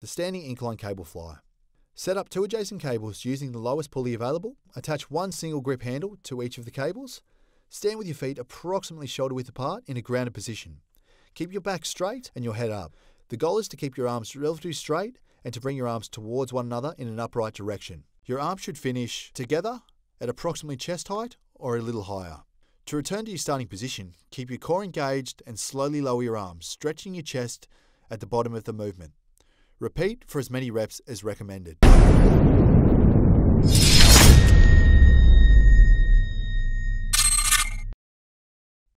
the standing incline cable fly. Set up two adjacent cables using the lowest pulley available, attach one single grip handle to each of the cables, stand with your feet approximately shoulder width apart in a grounded position. Keep your back straight and your head up. The goal is to keep your arms relatively straight and to bring your arms towards one another in an upright direction. Your arms should finish together at approximately chest height or a little higher. To return to your starting position, keep your core engaged and slowly lower your arms, stretching your chest at the bottom of the movement. Repeat for as many reps as recommended.